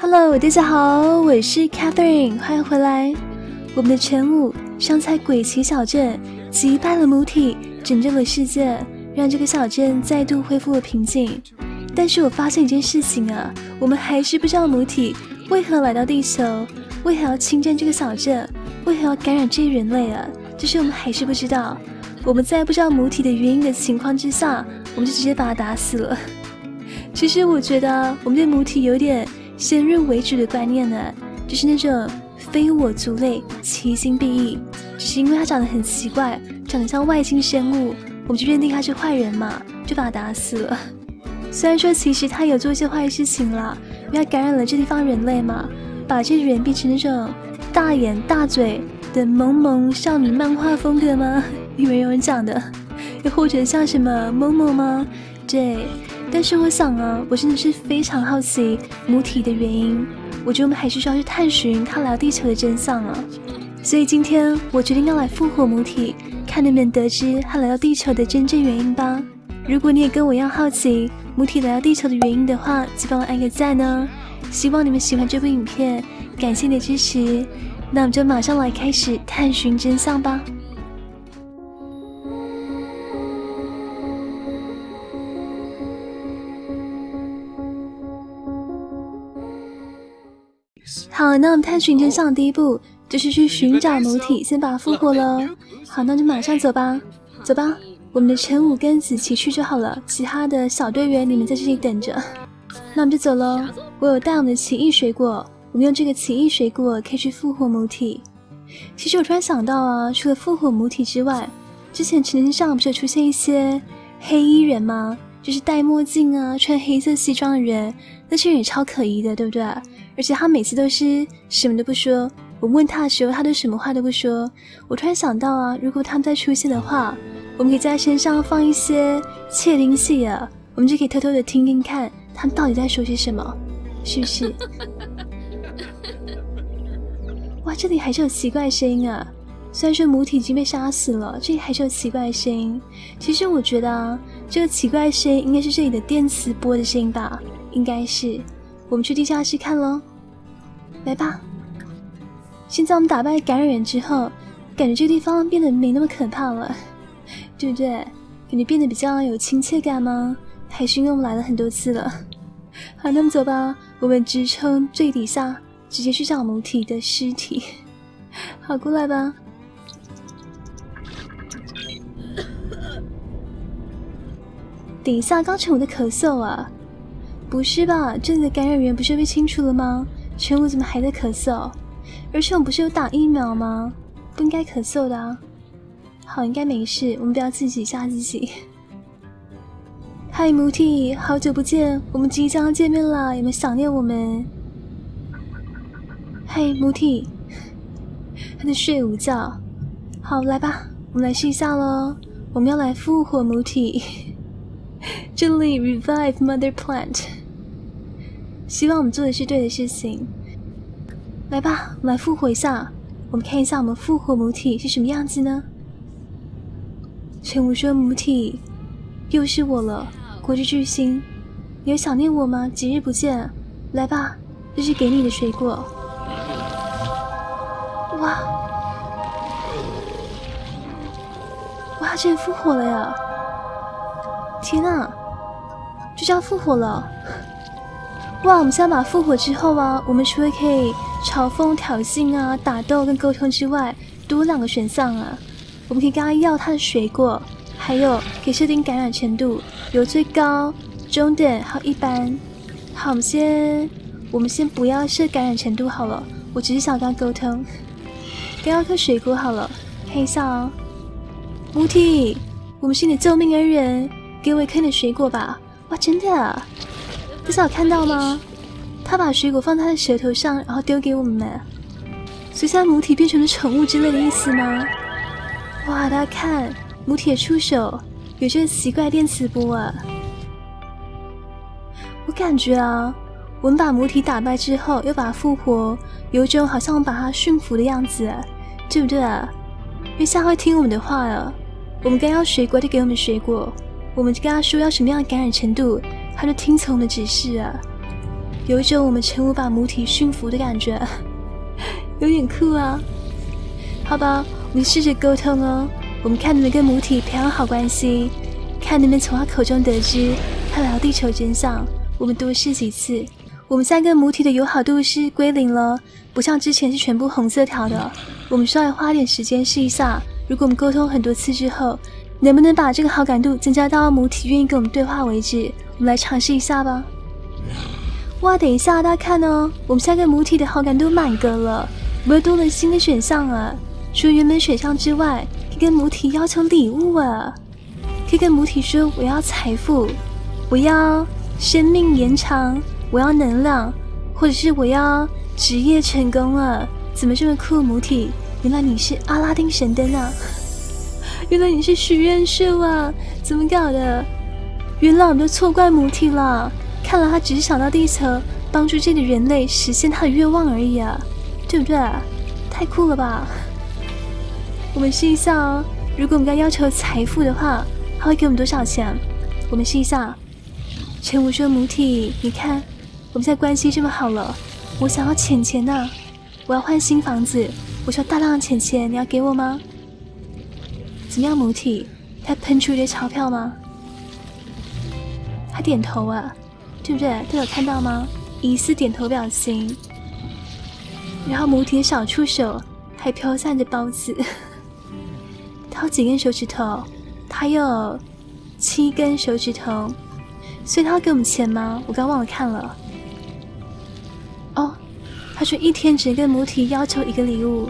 Hello，大家好，我是 Catherine，欢迎回来。我们的晨武上菜鬼奇小镇击败了母体，拯救了世界，让这个小镇再度恢复了平静。但是我发现一件事情啊，我们还是不知道母体为何来到地球，为何要侵占这个小镇，为何要感染这些人类啊？就是我们还是不知道。我们在不知道母体的原因的情况之下，我们就直接把它打死了。其实我觉得我们对母体有点先入为主的观念呢，就是那种非我族类，其心必异，只是因为它长得很奇怪，长得像外星生物，我们就认定他是坏人嘛，就把他打死了。虽然说其实他有做一些坏事情啦，因为他感染了这地方人类嘛，把这些人变成那种大眼大嘴的萌萌少女漫画风格吗？以为有人讲的，又或者像什么萌萌吗？对，但是我想啊，我真的是非常好奇母体的原因。我觉得我们还是需要去探寻他来到地球的真相啊。所以今天我决定要来复活母体，看能不能得知他来到地球的真正原因吧。如果你也跟我一样好奇母体来到地球的原因的话，就帮我按个赞哦。希望你们喜欢这部影片，感谢你的支持。那我们就马上来开始探寻真相吧。好，那我们探寻真相的第一步就是去寻找母体，先把它复活了。好，那就马上走吧，走吧，我们的陈武跟子琪去就好了，其他的小队员你们在这里等着。那我们就走喽。我有带我们的奇异水果，我们用这个奇异水果可以去复活母体。其实我突然想到啊，除了复活母体之外，之前成绩上不是有出现一些黑衣人吗？就是戴墨镜啊，穿黑色西装的人，那些人也超可疑的，对不对？而且他每次都是什么都不说，我问他的时候，他都什么话都不说。我突然想到啊，如果他们再出现的话，我们可以在身上放一些窃听器啊，我们就可以偷偷的听听看他们到底在说些什么，是不是？哇，这里还是有奇怪声音啊！虽然说母体已经被杀死了，这里还是有奇怪的声音。其实我觉得啊，这个奇怪的声音应该是这里的电磁波的声音吧，应该是。我们去地下室看喽，来吧。现在我们打败感染源之后，感觉这个地方变得没那么可怕了，对不对？感觉变得比较有亲切感吗？还是因为我们来了很多次了？好，那么走吧，我们直冲最底下，直接去找母体的尸体。好，过来吧。等一下，刚才我的咳嗽啊。不是吧？这里的感染源不是被清除了吗？全武怎么还在咳嗽？而且我们不是有打疫苗吗？不应该咳嗽的。啊。好，应该没事。我们不要自己吓自己。嗨，母体，好久不见，我们即将见面了，有没有想念我们？嘿，母体，他在睡午觉。好，来吧，我们来试一下喽。我们要来复活母体。这里 revive mother plant。希望我们做的是对的事情。来吧，我们来复活一下。我们看一下我们复活母体是什么样子呢？陈武说：“母体，又是我了，国之巨星，你有想念我吗？几日不见，来吧，这是给你的水果。”哇！哇，这复活了呀！天呐，就这样复活了！哇！我们现在把复活之后啊，我们除了可以嘲讽、挑衅啊、打斗跟沟通之外，多两个选项啊。我们可以跟他要他的水果，还有可以设定感染程度，有最高、中等还有一般。好，我们先我们先不要设感染程度好了，我只是想跟他沟通。给要颗水果好了，看一下哦。母体，我们是你的救命恩人，给我一颗你的水果吧。哇，真的。啊大家有看到吗？他把水果放在他的舌头上，然后丢给我们。所以现在母体变成了宠物之类的意思吗？哇，大家看，母体的触手有这个奇怪电磁波啊！我感觉啊，我们把母体打败之后，又把它复活，有种好像我们把它驯服的样子，对不对啊？因为现在会听我们的话了。我们该要水果就给我们水果，我们就跟他说要什么样的感染程度。他就听从我的指示啊，有一种我们成武把母体驯服的感觉，有点酷啊。好吧，我们试着沟通哦，我们看能不能跟母体培养好关系，看能不能从他口中得知他来到地球真相。我们多试几次，我们现在跟母体的友好度是归零了，不像之前是全部红色条的。我们稍微花点时间试一下，如果我们沟通很多次之后。能不能把这个好感度增加到母体愿意跟我们对话为止？我们来尝试一下吧。哇，等一下，大家看哦，我们现在跟母体的好感度满格了，我们又多了新的选项啊！除原本选项之外，可以跟母体要求礼物啊，可以跟母体说我要财富，我要生命延长，我要能量，或者是我要职业成功了。怎么这么酷？母体，原来你是阿拉丁神灯啊！原来你是许愿树啊？怎么搞的？原来我们都错怪母体了。看来他只是想到地球帮助这里人类实现他的愿望而已啊，对不对？太酷了吧！我们试一下哦。如果我们要要求财富的话，他会给我们多少钱？我们试一下。陈武说：“母体，你看，我们现在关系这么好了，我想要钱钱呢。我要换新房子，我需要大量的钱钱，你要给我吗？”怎么样，母体？他喷出一堆钞票吗？他点头啊，对不对？都有看到吗？疑似点头表情。然后母体的小触手还飘散着包子。他有几根手指头？他有七根手指头。所以他要给我们钱吗？我刚忘了看了。哦，他说一天只能跟母体要求一个礼物。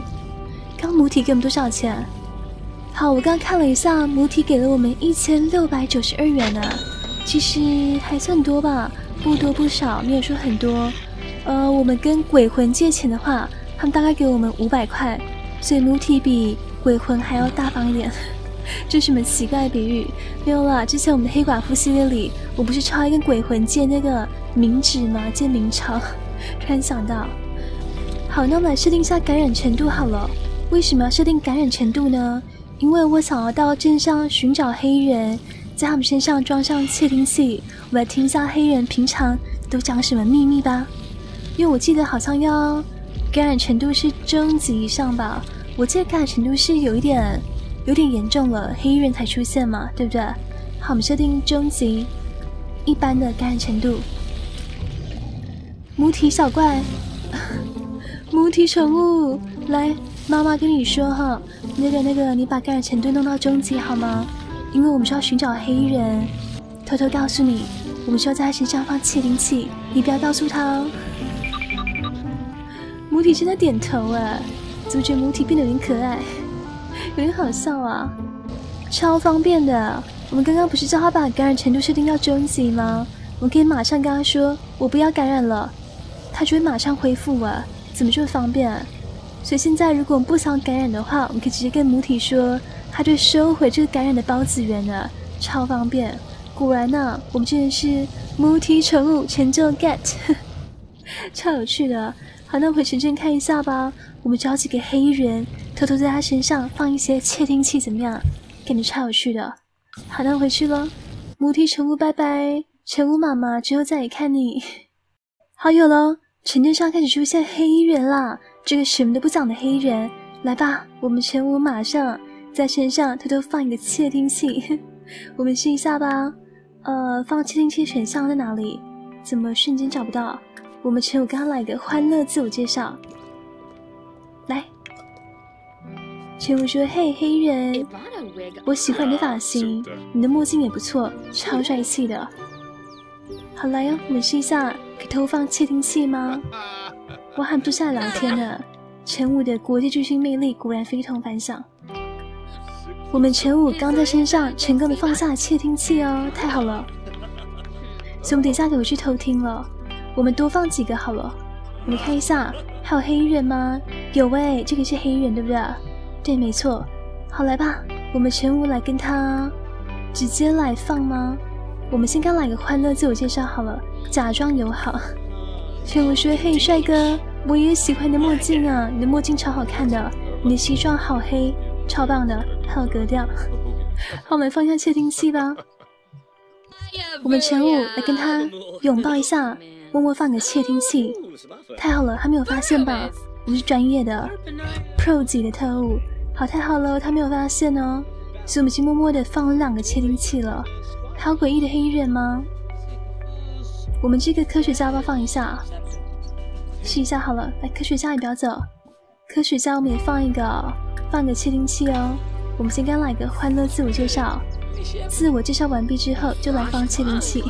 刚母体给我们多少钱？好，我刚看了一下，母体给了我们一千六百九十二元呢，其实还算多吧，不多不少，没有说很多。呃，我们跟鬼魂借钱的话，他们大概给我们五百块，所以母体比鬼魂还要大方一点。这是什么奇怪的比喻？没有啦，之前我们的黑寡妇系列里，我不是超爱跟鬼魂借那个冥纸吗？借冥钞，突然想到。好，那我们来设定一下感染程度好了。为什么要设定感染程度呢？因为我想要到镇上寻找黑人，在他们身上装上窃听器，我来听一下黑人平常都讲什么秘密吧。因为我记得好像要感染程度是中级以上吧，我记得感染程度是有一点有点严重了，黑衣人才出现嘛，对不对？好，我们设定中级，一般的感染程度。母体小怪，母体宠物，来。妈妈跟你说哈，那个那个，你把感染程度弄到中级好吗？因为我们需要寻找黑衣人。偷偷告诉你，我们需要在他身上放窃听器，你不要告诉他哦。母体正在点头哎，怎么觉得母体变得有点可爱，有点好笑啊？超方便的，我们刚刚不是叫他把感染程度设定到中级吗？我们可以马上跟他说，我不要感染了，他就会马上恢复啊，怎么这么方便？所以现在，如果我们不想感染的话，我们可以直接跟母体说，他就收回这个感染的孢子源了，超方便。果然呢，我们真的是母体宠物成就 get，超有趣的。好，那回城镇看一下吧。我们找几个黑衣人，偷偷在他身上放一些窃听器，怎么样？感觉超有趣的。好，那回去了。母体宠物拜拜，宠物妈妈之后再来看你。好，有了，城镇上开始出现黑衣人啦。这个什么都不讲的黑衣人，来吧，我们全武马上在身上偷偷放一个窃听器，我们试一下吧。呃，放窃听器选项在哪里？怎么瞬间找不到？我们全武刚来个欢乐自我介绍，来，全武说：“嘿，黑人，我喜欢你的发型，你的墨镜也不错，超帅气的。好来呀，我们试一下，可以偷放窃听器吗？”我喊不下来聊天了。陈武的国际巨星魅力果然非同凡响。我们陈武刚在身上成功的放下了窃听器哦，太好了。兄弟下可回去偷听了。我们多放几个好了。我们看一下，还有黑衣人吗？有喂，这个是黑衣人对不对？对，没错。好来吧，我们陈武来跟他直接来放吗？我们先刚来个欢乐自我介绍好了，假装友好。陈武说：“嘿，帅哥。”我也喜欢你的墨镜啊，你的墨镜超好看的，你的西装好黑，超棒的，还有格调。好，我们放下窃听器吧。我们陈武来跟他拥抱一下，默默放个窃听器。太好了，他没有发现吧？我们是专业的 Pro 级的特务。好，太好了，他没有发现哦。所以我们已经默默的放了两个窃听器了。还有诡异的黑衣人吗？我们这个科学家要放一下，试一下好了。来，科学家你不要走。科学家我们也放一个，放个窃听器哦。我们先刚来个欢乐自我介绍，自我介绍完毕之后就来放窃听器，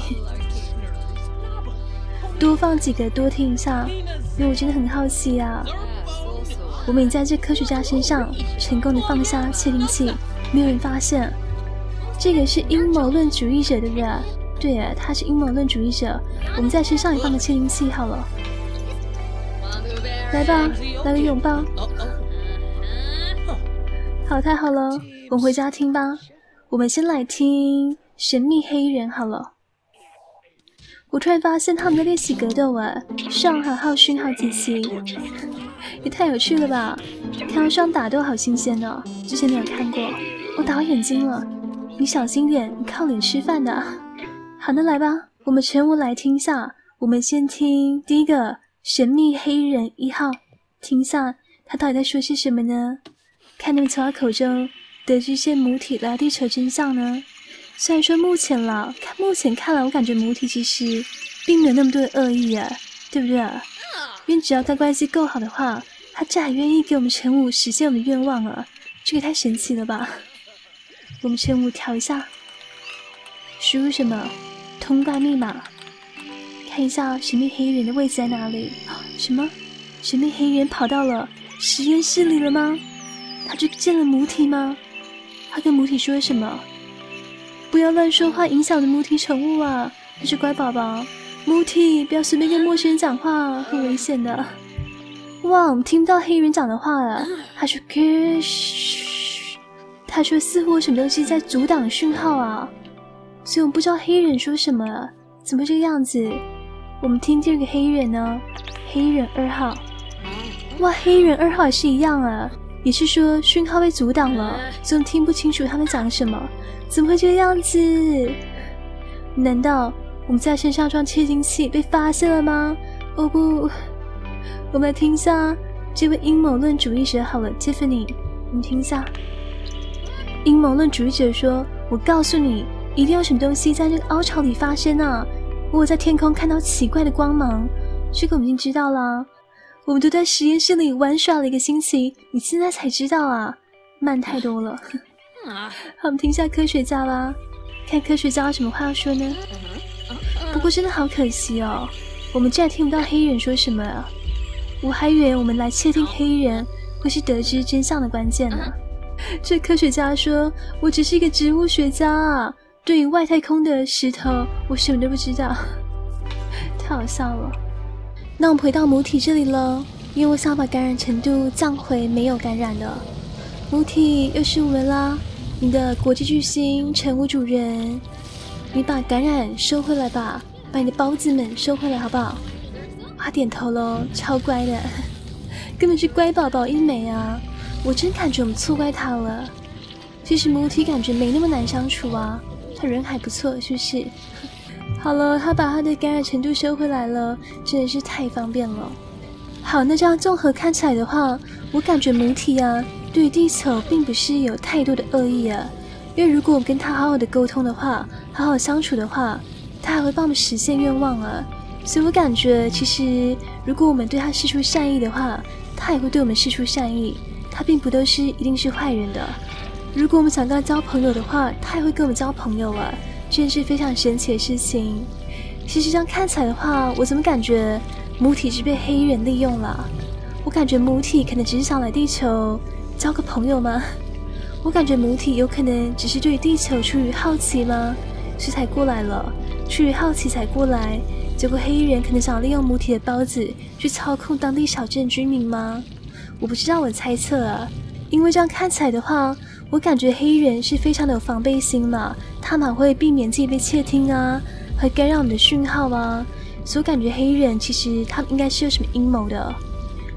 多放几个多听一下，因为我真的很好奇啊。我们已在这科学家身上成功的放下窃听器，没有人发现。这个是阴谋论主义者，对不对？对，他是阴谋论主义者。我们在身上也放个窃听器好了。来吧，来个拥抱。好，太好了，我们回家听吧。我们先来听神秘黑衣人好了。我突然发现他们在练习格斗啊，上海号讯号机器，也太有趣了吧！看到上打斗好新鲜哦，之前没有看过，我打到眼睛了。你小心点，你靠脸吃饭的。好的，来吧，我们全部来听一下。我们先听第一个神秘黑衣人一号，听一下他到底在说些什么呢？看你们从他口中得知一些母体来地球真相呢？虽然说目前了，看目前看来，我感觉母体其实并没有那么多的恶意啊，对不对啊？因为只要他关系够好的话，他这还愿意给我们陈武实现我们的愿望啊，这个太神奇了吧！我们全部调一下，输入什么通关密码？看一下神秘黑衣人的位置在哪里？什么？神秘黑衣人跑到了实验室里了吗？他去见了母体吗？他跟母体说了什么？不要乱说话，影响的母体宠物啊！他是乖宝宝，母体不要随便跟陌生人讲话，很危险的。哇，我们听不到黑人讲的话了。他说：“嘘。”他说：“似乎有什么东西在阻挡讯号啊，所以我们不知道黑人说什么，怎么这个样子？我们听第二个黑人呢？黑人二号，哇，黑人二号也是一样啊，也是说讯号被阻挡了，所以听不清楚他们讲什么，怎么会这个样子？难道我们在身上装窃听器被发现了吗？哦不，我们来听一下这位阴谋论主义者好了，Tiffany，我们听一下。”阴谋论主义者说：“我告诉你，一定有什么东西在这个凹槽里发生啊！我在天空看到奇怪的光芒，这个我们已经知道了。我们都在实验室里玩耍了一个星期，你现在才知道啊？慢太多了。好，我们听一下科学家吧，看科学家有什么话要说呢？不过真的好可惜哦，我们竟然听不到黑人说什么啊！我还以为我们来窃听黑人会是得知真相的关键呢。”这科学家说：“我只是一个植物学家啊，对于外太空的石头，我什么都不知道。”太好笑了。那我们回到母体这里了，因为我想把感染程度降回没有感染的。母体又是我们啦，你的国际巨星乘务主人，你把感染收回来吧，把你的包子们收回来好不好？他点头喽，超乖的，根本是乖宝宝一枚啊。我真感觉我们错怪他了。其实母体感觉没那么难相处啊，他人还不错，是不是？好了，他把他的感染程度收回来了，真的是太方便了。好，那这样综合看起来的话，我感觉母体啊，对地球并不是有太多的恶意啊。因为如果我跟他好好的沟通的话，好好相处的话，他还会帮我们实现愿望啊。所以我感觉，其实如果我们对他施出善意的话，他也会对我们施出善意。他并不都是一定是坏人的。如果我们想跟他交朋友的话，他也会跟我们交朋友啊，这件事非常神奇的事情。其实这样看起来的话，我怎么感觉母体是被黑衣人利用了？我感觉母体可能只是想来地球交个朋友吗？我感觉母体有可能只是对地球出于好奇吗？所以才过来了，出于好奇才过来。结果黑衣人可能想利用母体的包子去操控当地小镇居民吗？我不知道，我猜测啊，因为这样看起来的话，我感觉黑衣人是非常的有防备心嘛，他们会避免自己被窃听啊，会干扰我们的讯号啊，所以感觉黑衣人其实他们应该是有什么阴谋的。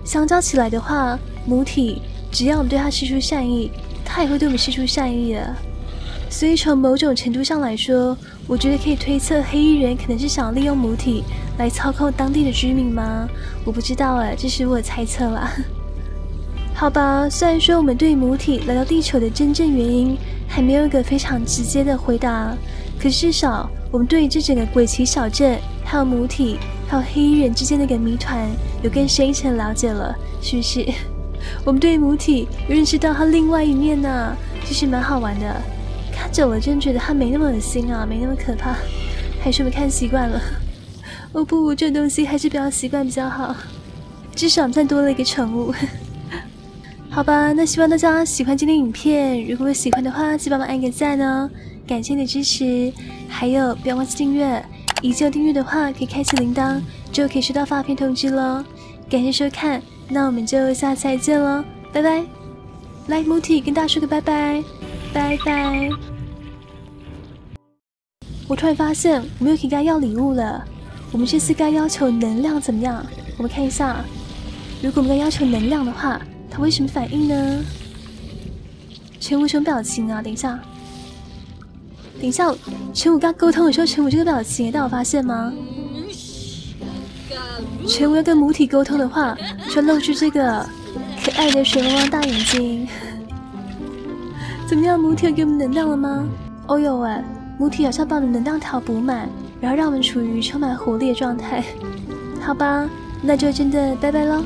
相较起来的话，母体只要我们对他施出善意，他也会对我们施出善意的。所以从某种程度上来说，我觉得可以推测黑衣人可能是想利用母体来操控当地的居民吗？我不知道哎，这是我猜测啦。好吧，虽然说我们对母体来到地球的真正原因还没有一个非常直接的回答，可至少我们对于这整个鬼奇小镇、还有母体、还有黑衣人之间的一个谜团有更深一层了解了，是不是？我们对母体认识到它另外一面呢，其实蛮好玩的。看久了真觉得它没那么恶心啊，没那么可怕，还是我们看习惯了。哦不，这东西还是比较习惯比较好，至少再多了一个宠物。好吧，那希望大家喜欢今天影片，如果喜欢的话，记得帮忙按个赞哦，感谢你的支持。还有不要忘记订阅，已经有订阅的话可以开启铃铛，就可以收到发片通知喽。感谢收看。那我们就下次再见了，拜拜！来，Muti 跟大家说个拜拜，拜拜！我突然发现我们又可以跟他要礼物了。我们这次该要求能量怎么样？我们看一下，如果我们该要求能量的话，他会什么反应呢？陈武什么表情啊？等一下，等一下，陈武刚沟通的时候，陈武这个表情，但我发现吗？全无要跟母体沟通的话，就露出这个可爱的水汪汪大眼睛。怎么样，母体给我们能量了吗？哦呦喂，母体好像把我们能量条补满，然后让我们处于充满活力的状态。好吧，那就真的拜拜喽。